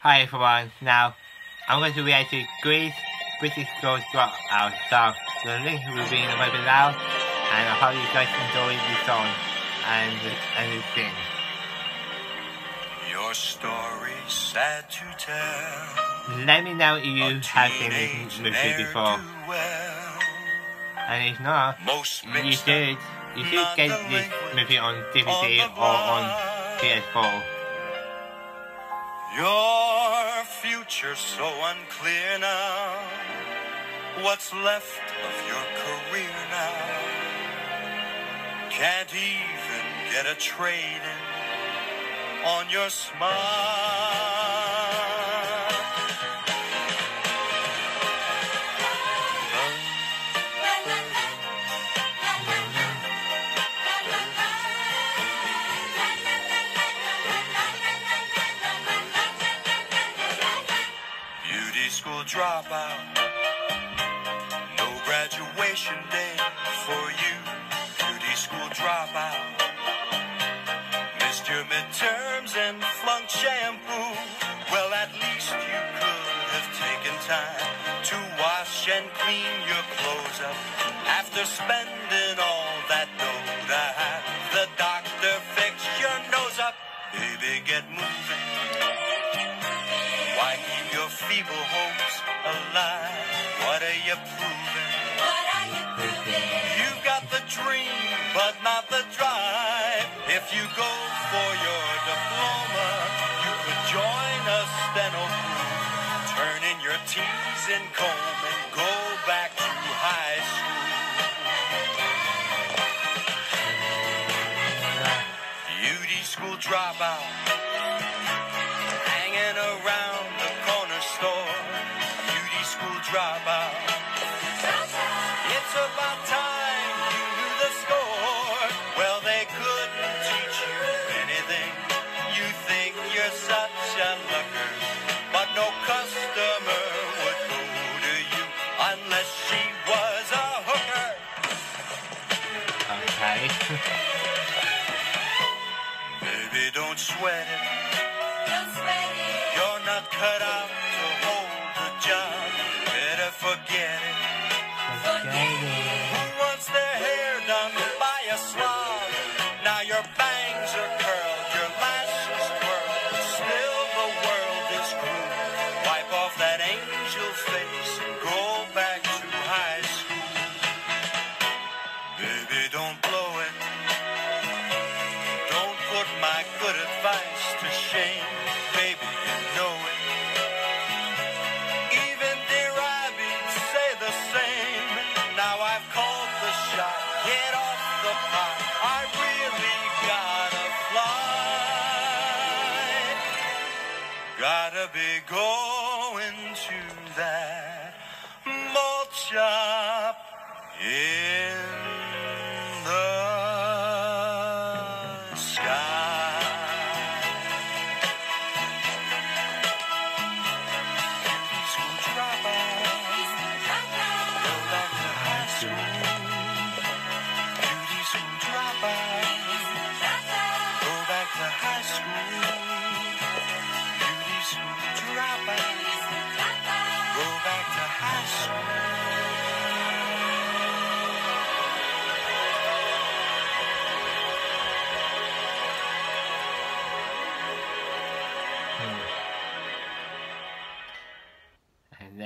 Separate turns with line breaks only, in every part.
Hi everyone, now I'm going to react to Grease Beauty School Dropout, so the link will be in the web now and I hope you guys enjoy the song and, and the thing.
Your story's sad to tell.
Let me know if you have seen this movie before,
Well.
and if not,
Most
you should, you should get this movie on DVD or on PS4.
Your future's so unclear now. What's left of your career now? Can't even get a trade in on your smile. School dropout. No graduation day for you. Beauty school dropout. Missed your midterms and flunked shampoo. Well, at least you could have taken time to wash and clean your clothes up. After spending all that dough to have the doctor fix your nose up. Baby, get moving. Why keep your feeble hopes alive? What are you proving? You've got the dream, but not the drive. If you go for your diploma, you could join a steno crew. Turn in your T's and comb and go back to high school. Beauty school dropout. Dropout. It's about time you knew the score. Well, Gotta be going to that malt shop in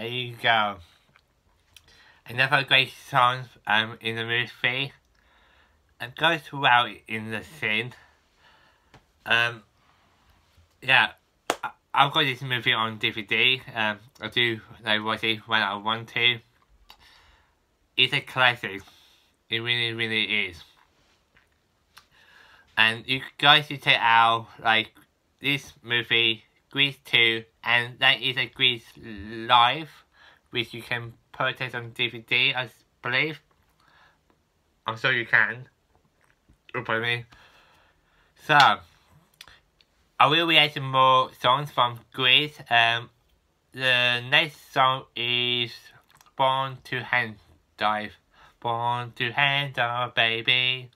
there you go. Another great song um, in the movie. It goes well in the scene. Um, yeah, I, I've got this movie on DVD. Um, I do like watch it when I want to. It's a classic. It really, really is. And you guys should check out like this movie, Grease 2, and that is a Grease Live, which you can purchase on DVD, I believe. I'm sure you can. Oh, pardon me. So, I will react to more songs from Grease. Um, the next song is Born to Hand Jive. Born to hand our baby.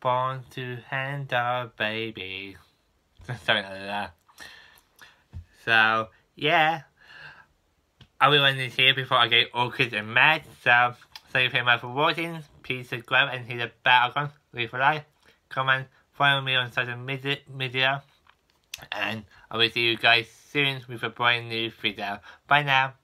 Born to hand our baby. Something like that. So, yeah. I will end this here before I get awkward and mad. So, thank you very much for watching. Please subscribe and hit the bell icon. Leave a like, comment, follow me on social media. And I will see you guys soon with a brand new video. Bye now.